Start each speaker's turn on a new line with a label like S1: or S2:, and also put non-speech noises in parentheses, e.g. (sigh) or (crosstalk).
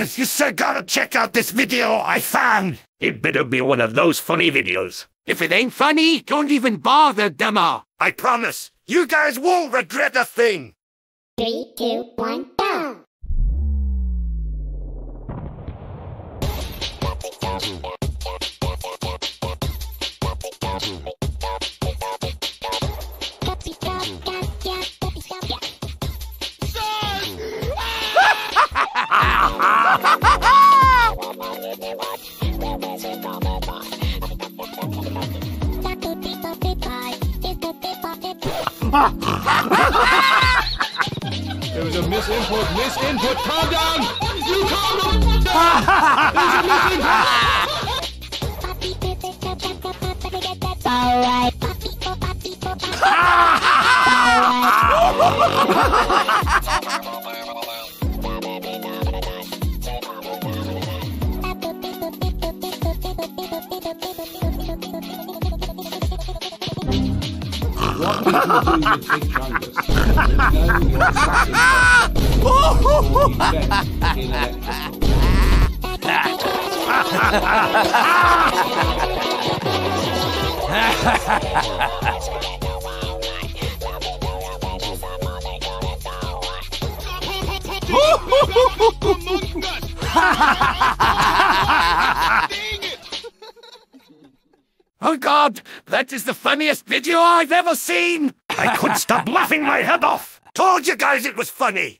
S1: guys, you sure gotta check out this video I found. It better be one of those funny videos.
S2: If it ain't funny, don't even bother, Demo.
S1: I promise, you guys won't regret a thing.
S3: Three, two, one, go!
S4: There was a misinput, misinput. Calm down. You calm down. There's a misinput.
S3: Alright. (laughs)
S4: What did you do with Big Chungus? You know you're such a in electrical.
S2: Oh God, that is the funniest video I've ever seen.
S1: I couldn't stop laughing my head off. Told you guys it was funny.